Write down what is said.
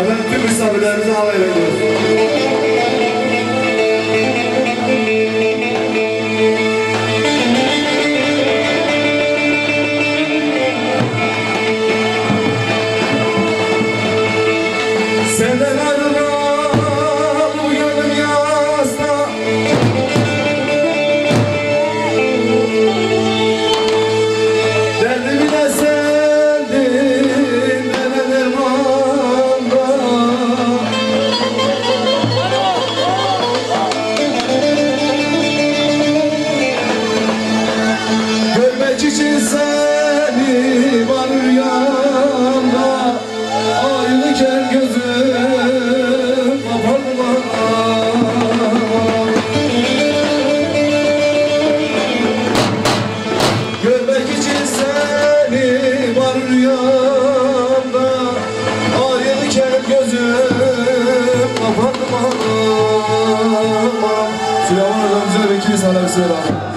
Efendim tüm misafirlerimizi havaya bekliyoruz. سهلا وسهلا